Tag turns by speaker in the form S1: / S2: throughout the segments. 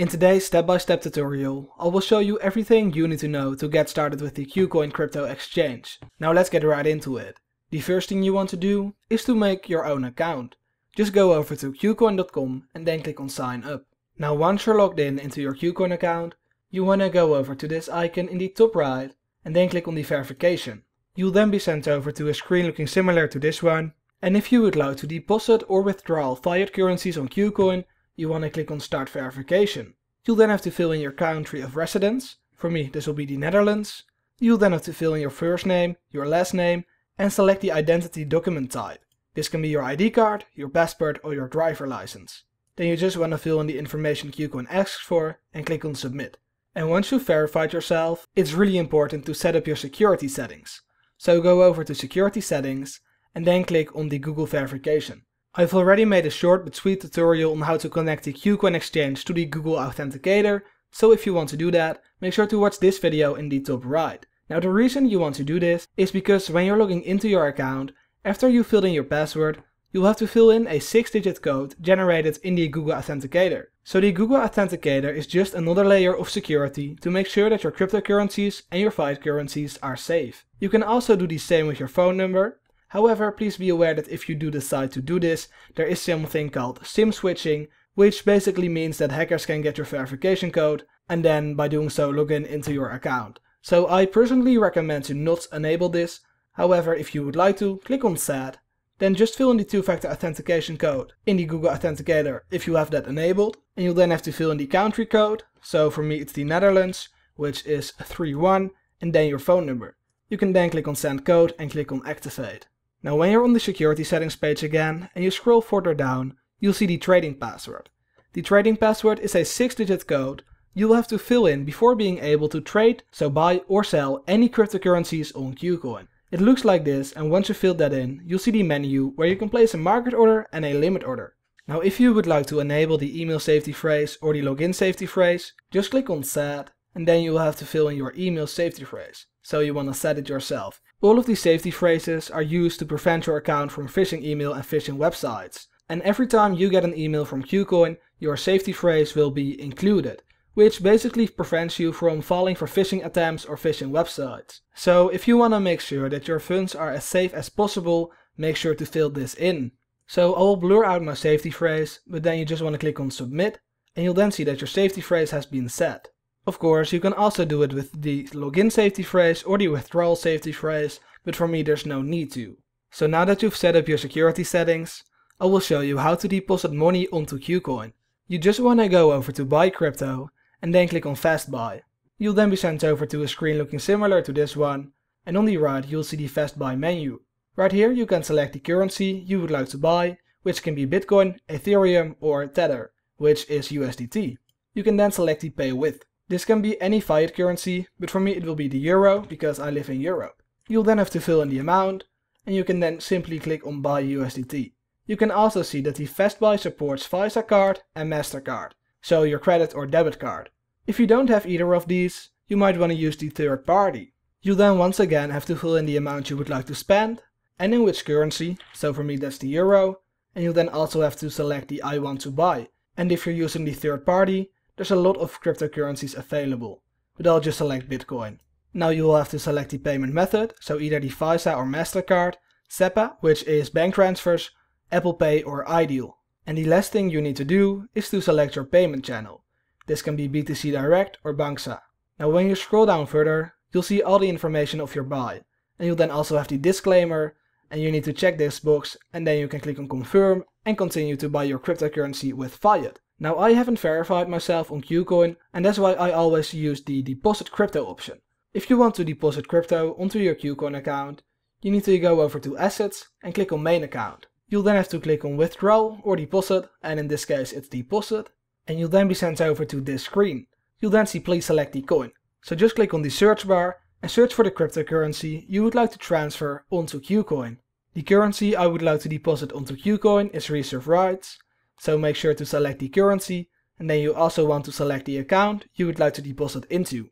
S1: In today's step-by-step tutorial, I will show you everything you need to know to get started with the KuCoin crypto exchange. Now let's get right into it. The first thing you want to do is to make your own account. Just go over to kucoin.com and then click on sign up. Now once you're logged in into your KuCoin account, you want to go over to this icon in the top right and then click on the verification. You'll then be sent over to a screen looking similar to this one. And if you would like to deposit or withdraw fiat currencies on KuCoin, you want to click on start verification. You'll then have to fill in your country of residence. For me, this will be the Netherlands. You'll then have to fill in your first name, your last name, and select the identity document type. This can be your ID card, your passport, or your driver license. Then you just want to fill in the information KuCoin asks for and click on submit. And once you've verified yourself, it's really important to set up your security settings. So go over to security settings and then click on the Google verification. I've already made a short but sweet tutorial on how to connect the KuCoin exchange to the Google Authenticator, so if you want to do that, make sure to watch this video in the top right. Now the reason you want to do this is because when you're logging into your account, after you filled in your password, you'll have to fill in a 6-digit code generated in the Google Authenticator. So the Google Authenticator is just another layer of security to make sure that your cryptocurrencies and your fiat currencies are safe. You can also do the same with your phone number, However, please be aware that if you do decide to do this, there is something called SIM switching, which basically means that hackers can get your verification code and then by doing so log in into your account. So I personally recommend to not enable this. However, if you would like to, click on set. Then just fill in the two-factor authentication code in the Google Authenticator if you have that enabled. And you'll then have to fill in the country code. So for me it's the Netherlands, which is 31, and then your phone number. You can then click on send code and click on activate. Now when you're on the security settings page again and you scroll further down, you'll see the trading password. The trading password is a 6-digit code you'll have to fill in before being able to trade, so buy or sell any cryptocurrencies on KuCoin. It looks like this and once you fill that in, you'll see the menu where you can place a market order and a limit order. Now if you would like to enable the email safety phrase or the login safety phrase, just click on set and then you will have to fill in your email safety phrase. So you want to set it yourself. All of these safety phrases are used to prevent your account from phishing email and phishing websites. And every time you get an email from KuCoin, your safety phrase will be included, which basically prevents you from falling for phishing attempts or phishing websites. So if you want to make sure that your funds are as safe as possible, make sure to fill this in. So I will blur out my safety phrase, but then you just want to click on submit, and you'll then see that your safety phrase has been set. Of course, you can also do it with the login safety phrase or the withdrawal safety phrase, but for me there's no need to. So now that you've set up your security settings, I will show you how to deposit money onto KuCoin. You just want to go over to buy crypto and then click on fast buy. You'll then be sent over to a screen looking similar to this one and on the right you'll see the fast buy menu. Right here you can select the currency you would like to buy, which can be Bitcoin, Ethereum or Tether, which is USDT. You can then select the pay with. This can be any fiat currency, but for me it will be the euro because I live in Europe. You'll then have to fill in the amount, and you can then simply click on buy USDT. You can also see that the FastBuy supports Visa card and MasterCard, so your credit or debit card. If you don't have either of these, you might want to use the third party. You then once again have to fill in the amount you would like to spend, and in which currency, so for me that's the euro, and you then also have to select the I want to buy. And if you're using the third party, there's a lot of cryptocurrencies available, but I'll just select Bitcoin. Now you will have to select the payment method, so either the Visa or MasterCard, SEPA, which is bank transfers, Apple Pay or iDeal. And the last thing you need to do is to select your payment channel. This can be BTC Direct or Banxa. Now when you scroll down further, you'll see all the information of your buy. And you'll then also have the disclaimer, and you need to check this box, and then you can click on confirm and continue to buy your cryptocurrency with fiat. Now I haven't verified myself on KuCoin and that's why I always use the deposit crypto option. If you want to deposit crypto onto your KuCoin account, you need to go over to assets and click on main account. You'll then have to click on withdrawal or deposit and in this case it's deposit and you'll then be sent over to this screen. You'll then see please select the coin. So just click on the search bar and search for the cryptocurrency you would like to transfer onto KuCoin. The currency I would like to deposit onto KuCoin is Reserve Rights so make sure to select the currency and then you also want to select the account you would like to deposit into.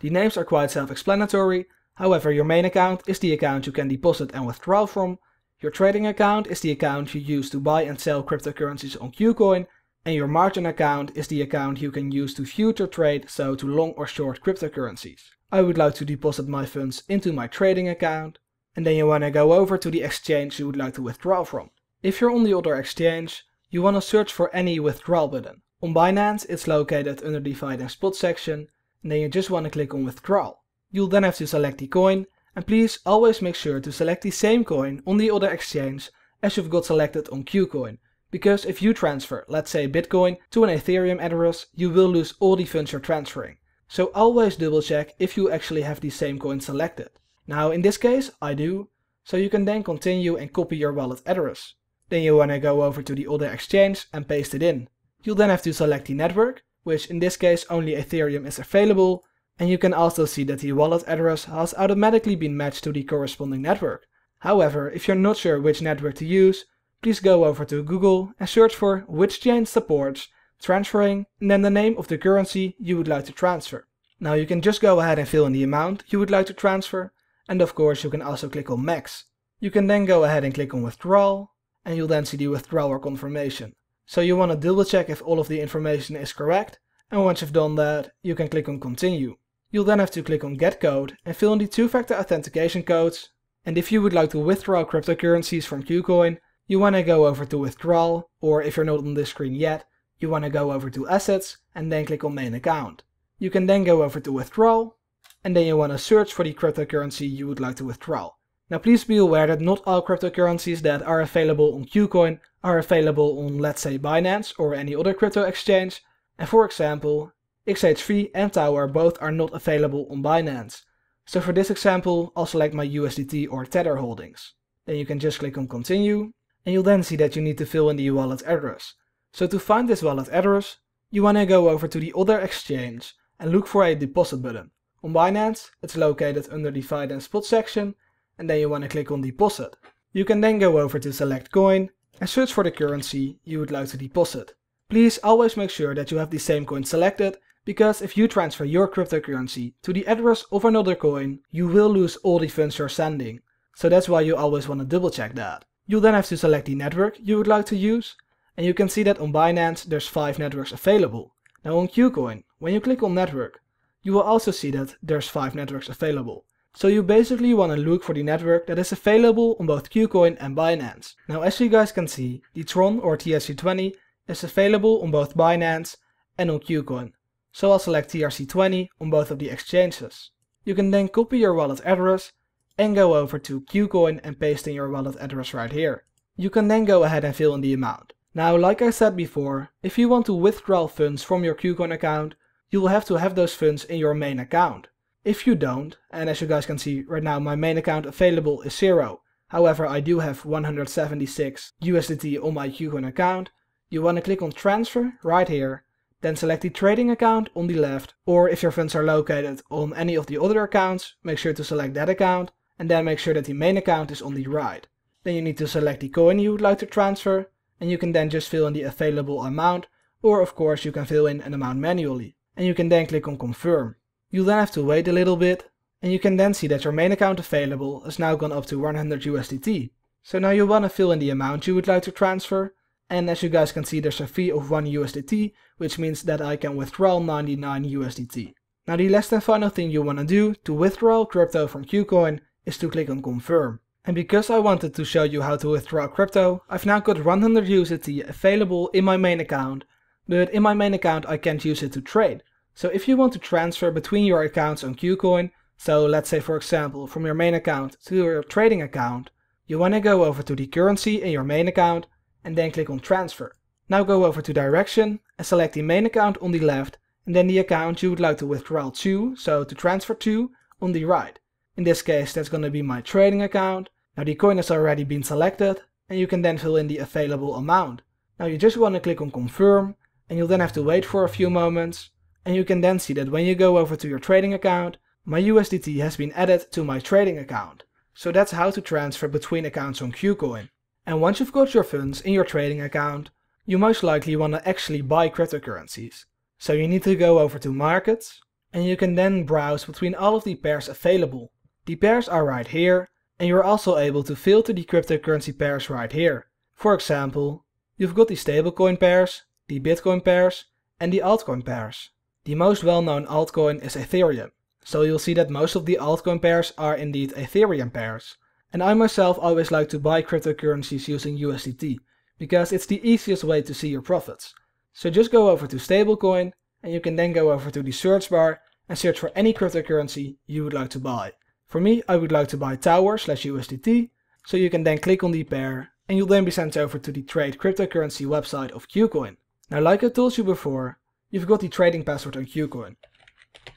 S1: The names are quite self-explanatory, however your main account is the account you can deposit and withdraw from, your trading account is the account you use to buy and sell cryptocurrencies on KuCoin, and your margin account is the account you can use to future trade, so to long or short cryptocurrencies. I would like to deposit my funds into my trading account, and then you want to go over to the exchange you would like to withdraw from. If you're on the other exchange, you want to search for any withdrawal button. On Binance, it's located under the Fiat and Spot section, and then you just want to click on withdrawal. You'll then have to select the coin, and please always make sure to select the same coin on the other exchange as you've got selected on KuCoin, because if you transfer, let's say Bitcoin, to an Ethereum address, you will lose all the funds you're transferring. So always double check if you actually have the same coin selected. Now in this case, I do, so you can then continue and copy your wallet address. Then you wanna go over to the other exchange and paste it in. You'll then have to select the network, which in this case only Ethereum is available, and you can also see that the wallet address has automatically been matched to the corresponding network. However, if you're not sure which network to use, please go over to Google and search for which chain supports transferring and then the name of the currency you would like to transfer. Now you can just go ahead and fill in the amount you would like to transfer and of course you can also click on max. You can then go ahead and click on withdrawal and you'll then see the withdrawal confirmation. So you want to double check if all of the information is correct and once you've done that you can click on continue. You'll then have to click on get code and fill in the two-factor authentication codes and if you would like to withdraw cryptocurrencies from KuCoin you want to go over to withdrawal or if you're not on this screen yet you want to go over to assets and then click on main account. You can then go over to withdrawal and then you want to search for the cryptocurrency you would like to withdraw. Now please be aware that not all cryptocurrencies that are available on KuCoin are available on let's say Binance or any other crypto exchange and for example XH3 and Tower both are not available on Binance. So for this example I'll select my USDT or Tether holdings. Then you can just click on continue and you'll then see that you need to fill in the wallet address. So to find this wallet address, you want to go over to the other exchange and look for a deposit button. On Binance, it's located under the Fiat and Spot section, and then you want to click on deposit. You can then go over to select coin and search for the currency you would like to deposit. Please always make sure that you have the same coin selected, because if you transfer your cryptocurrency to the address of another coin, you will lose all the funds you're sending. So that's why you always want to double check that. You'll then have to select the network you would like to use, and you can see that on Binance there's 5 networks available. Now on KuCoin, when you click on network, you will also see that there's 5 networks available. So you basically want to look for the network that is available on both KuCoin and Binance. Now as you guys can see, the Tron or TRC20 is available on both Binance and on KuCoin. So I'll select TRC20 on both of the exchanges. You can then copy your wallet address and go over to KuCoin and paste in your wallet address right here. You can then go ahead and fill in the amount. Now, like I said before, if you want to withdraw funds from your KuCoin account, you will have to have those funds in your main account. If you don't, and as you guys can see right now my main account available is zero, however I do have 176 USDT on my KuCoin account, you want to click on transfer right here, then select the trading account on the left, or if your funds are located on any of the other accounts, make sure to select that account, and then make sure that the main account is on the right. Then you need to select the coin you would like to transfer, and you can then just fill in the available amount or of course you can fill in an amount manually and you can then click on confirm. You'll then have to wait a little bit and you can then see that your main account available has now gone up to 100 USDT. So now you want to fill in the amount you would like to transfer and as you guys can see there's a fee of 1 USDT which means that I can withdraw 99 USDT. Now the last and final thing you want to do to withdraw crypto from KuCoin is to click on confirm. And because I wanted to show you how to withdraw crypto, I've now got 100 USDT available in my main account, but in my main account I can't use it to trade. So if you want to transfer between your accounts on KuCoin, so let's say for example from your main account to your trading account, you want to go over to the currency in your main account and then click on transfer. Now go over to direction and select the main account on the left and then the account you would like to withdraw to, so to transfer to, on the right. In this case that's going to be my trading account now the coin has already been selected and you can then fill in the available amount. Now you just want to click on confirm and you'll then have to wait for a few moments and you can then see that when you go over to your trading account, my USDT has been added to my trading account. So that's how to transfer between accounts on KuCoin. And once you've got your funds in your trading account, you most likely want to actually buy cryptocurrencies. So you need to go over to markets and you can then browse between all of the pairs available. The pairs are right here and you're also able to filter the cryptocurrency pairs right here. For example, you've got the stablecoin pairs, the Bitcoin pairs, and the altcoin pairs. The most well-known altcoin is Ethereum, so you'll see that most of the altcoin pairs are indeed Ethereum pairs. And I myself always like to buy cryptocurrencies using USDT, because it's the easiest way to see your profits. So just go over to stablecoin, and you can then go over to the search bar and search for any cryptocurrency you would like to buy. For me, I would like to buy Tower slash USDT, so you can then click on the pair, and you'll then be sent over to the trade cryptocurrency website of KuCoin. Now like I told you before, you've got the trading password on KuCoin.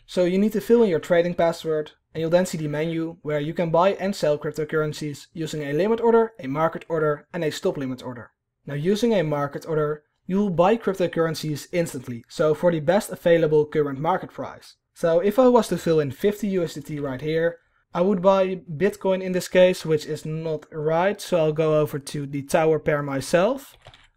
S1: So you need to fill in your trading password, and you'll then see the menu where you can buy and sell cryptocurrencies using a limit order, a market order, and a stop limit order. Now using a market order, you'll buy cryptocurrencies instantly, so for the best available current market price. So if I was to fill in 50 USDT right here, I would buy Bitcoin in this case, which is not right, so I'll go over to the tower pair myself.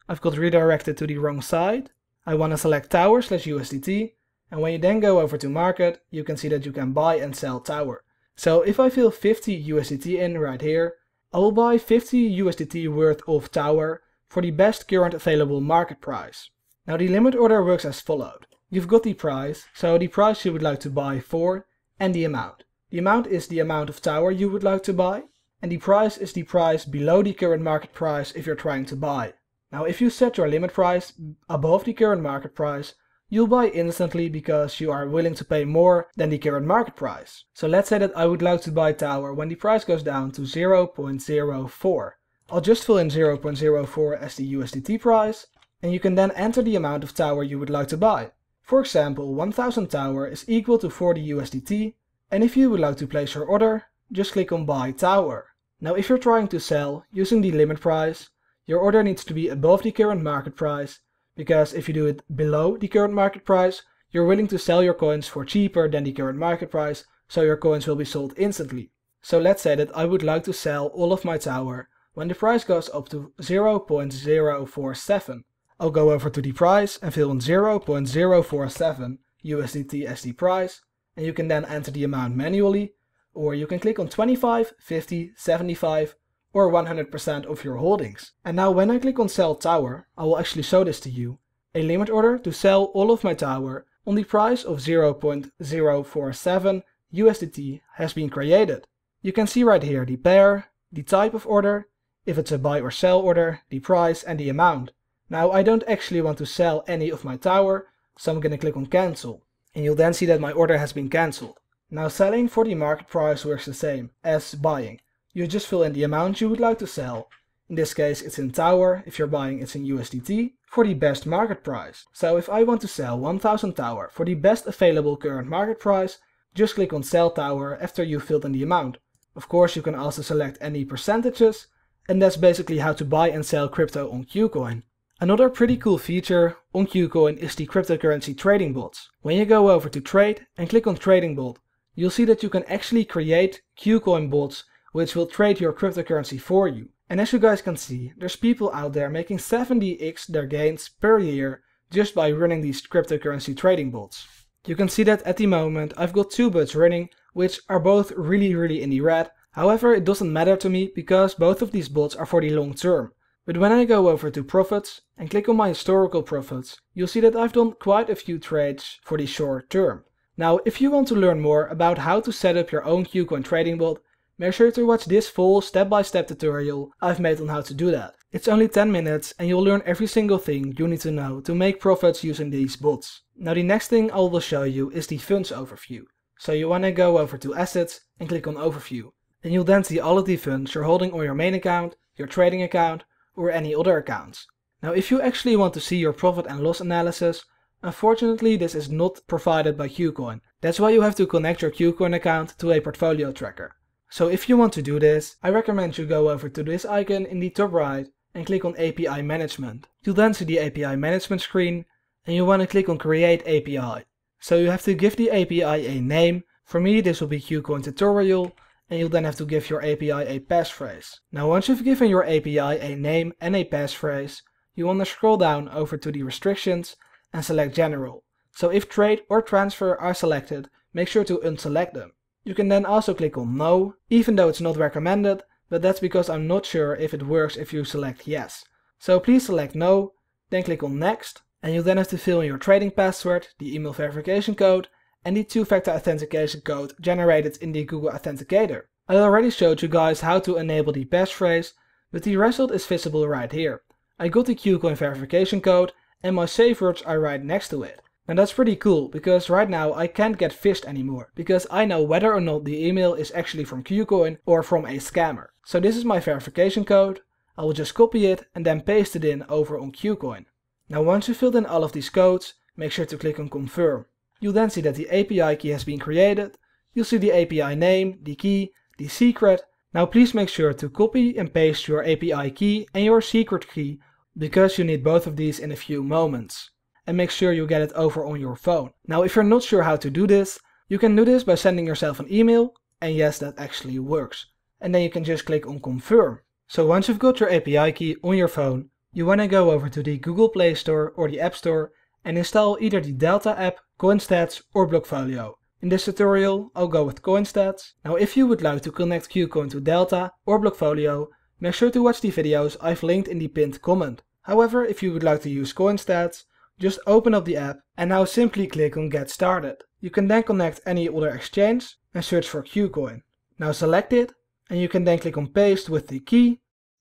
S1: I've got redirected to the wrong side. I want to select tower slash USDT, and when you then go over to market, you can see that you can buy and sell tower. So if I fill 50 USDT in right here, I will buy 50 USDT worth of tower for the best current available market price. Now the limit order works as followed. You've got the price, so the price you would like to buy for, and the amount. The amount is the amount of tower you would like to buy, and the price is the price below the current market price if you're trying to buy. Now if you set your limit price above the current market price, you'll buy instantly because you are willing to pay more than the current market price. So let's say that I would like to buy tower when the price goes down to 0.04. I'll just fill in 0.04 as the USDT price, and you can then enter the amount of tower you would like to buy. For example, 1000 tower is equal to 40 USDT, and if you would like to place your order, just click on buy tower. Now if you're trying to sell using the limit price, your order needs to be above the current market price, because if you do it below the current market price, you're willing to sell your coins for cheaper than the current market price, so your coins will be sold instantly. So let's say that I would like to sell all of my tower when the price goes up to 0.047. I'll go over to the price and fill in 0.047 USDT as the price, and you can then enter the amount manually, or you can click on 25, 50, 75 or 100% of your holdings. And now when I click on sell tower, I will actually show this to you. A limit order to sell all of my tower on the price of 0.047 USDT has been created. You can see right here the pair, the type of order, if it's a buy or sell order, the price and the amount. Now I don't actually want to sell any of my tower, so I'm gonna click on cancel and you'll then see that my order has been cancelled. Now selling for the market price works the same as buying. You just fill in the amount you would like to sell. In this case it's in Tower, if you're buying it's in USDT, for the best market price. So if I want to sell 1000 Tower for the best available current market price, just click on Sell Tower after you've filled in the amount. Of course you can also select any percentages, and that's basically how to buy and sell crypto on KuCoin. Another pretty cool feature on KuCoin is the cryptocurrency trading bots. When you go over to trade and click on trading bot, you'll see that you can actually create KuCoin bots which will trade your cryptocurrency for you. And as you guys can see, there's people out there making 70x their gains per year just by running these cryptocurrency trading bots. You can see that at the moment I've got two bots running which are both really really in the red. However, it doesn't matter to me because both of these bots are for the long term. But when I go over to profits and click on my historical profits, you'll see that I've done quite a few trades for the short term. Now, if you want to learn more about how to set up your own KuCoin trading bot, make sure to watch this full step-by-step -step tutorial I've made on how to do that. It's only 10 minutes and you'll learn every single thing you need to know to make profits using these bots. Now the next thing I will show you is the funds overview. So you want to go over to assets and click on overview. And you'll then see all of the funds you're holding on your main account, your trading account, or any other accounts. Now if you actually want to see your profit and loss analysis, unfortunately this is not provided by KuCoin. That's why you have to connect your KuCoin account to a portfolio tracker. So if you want to do this, I recommend you go over to this icon in the top right and click on API Management. You'll then see the API Management screen and you want to click on Create API. So you have to give the API a name. For me this will be KuCoin Tutorial and you'll then have to give your API a passphrase. Now once you've given your API a name and a passphrase, you want to scroll down over to the restrictions and select general. So if trade or transfer are selected, make sure to unselect them. You can then also click on no, even though it's not recommended, but that's because I'm not sure if it works if you select yes. So please select no, then click on next, And you then have to fill in your trading password, the email verification code, and the two-factor authentication code generated in the Google Authenticator. I already showed you guys how to enable the passphrase, but the result is visible right here. I got the KuCoin verification code and my safe words are right next to it. And that's pretty cool, because right now I can't get phished anymore, because I know whether or not the email is actually from KuCoin or from a scammer. So this is my verification code, I will just copy it and then paste it in over on KuCoin. Now once you filled in all of these codes, make sure to click on confirm. You'll then see that the API key has been created, you'll see the API name, the key, the secret. Now please make sure to copy and paste your API key and your secret key because you need both of these in a few moments. And make sure you get it over on your phone. Now if you're not sure how to do this, you can do this by sending yourself an email, and yes that actually works. And then you can just click on confirm. So once you've got your API key on your phone, you want to go over to the Google Play Store or the App Store and install either the Delta app, CoinStats or Blockfolio. In this tutorial, I'll go with CoinStats. Now if you would like to connect KuCoin to Delta or Blockfolio, make sure to watch the videos I've linked in the pinned comment. However, if you would like to use CoinStats, just open up the app and now simply click on Get Started. You can then connect any other exchange and search for KuCoin. Now select it and you can then click on Paste with the key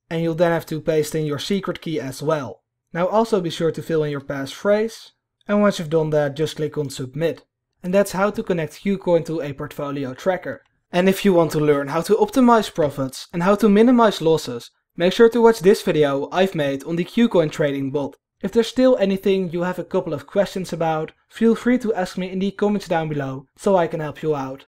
S1: and you'll then have to paste in your secret key as well. Now also be sure to fill in your passphrase and once you've done that just click on Submit. And that's how to connect KuCoin to a portfolio tracker. And if you want to learn how to optimize profits and how to minimize losses, make sure to watch this video I've made on the KuCoin trading bot. If there's still anything you have a couple of questions about, feel free to ask me in the comments down below so I can help you out.